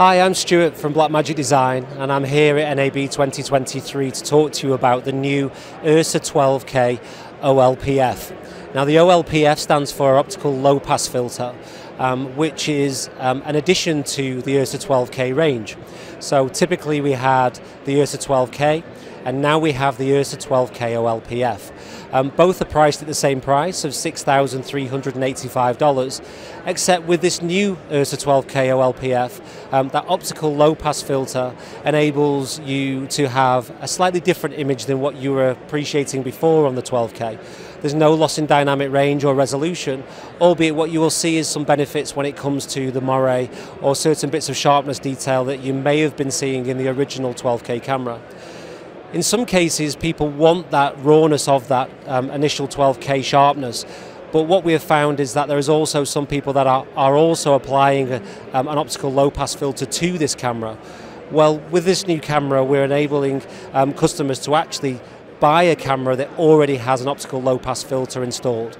Hi, I'm Stuart from Blackmagic Design and I'm here at NAB 2023 to talk to you about the new Ursa 12K OLPF. Now the OLPF stands for Optical Low Pass Filter, um, which is um, an addition to the Ursa 12K range. So typically we had the Ursa 12K and now we have the Ursa 12K OLPF. Um, both are priced at the same price of $6,385, except with this new Ursa 12K OLPF, um, that optical low pass filter enables you to have a slightly different image than what you were appreciating before on the 12K. There's no loss in dynamic range or resolution, albeit what you will see is some benefits when it comes to the moire or certain bits of sharpness detail that you may have been seeing in the original 12K camera. In some cases, people want that rawness of that um, initial 12K sharpness, but what we have found is that there is also some people that are, are also applying a, um, an optical low pass filter to this camera. Well, with this new camera, we're enabling um, customers to actually buy a camera that already has an optical low pass filter installed.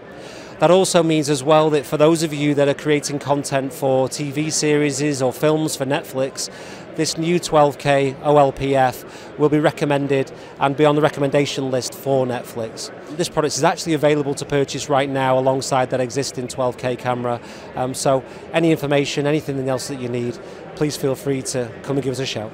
That also means as well that for those of you that are creating content for TV series or films for Netflix, this new 12K OLPF will be recommended and be on the recommendation list for Netflix. This product is actually available to purchase right now alongside that existing 12K camera. Um, so any information, anything else that you need, please feel free to come and give us a shout.